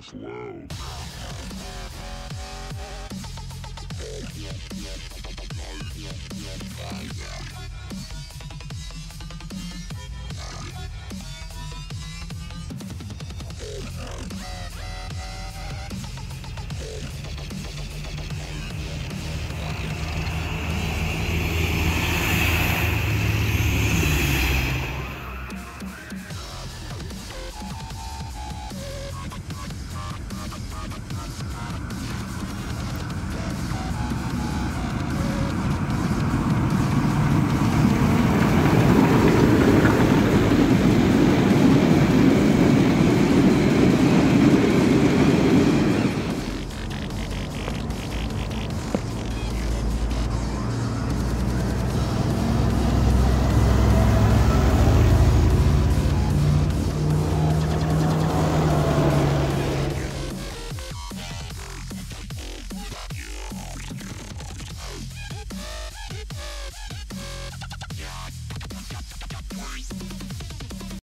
just loud.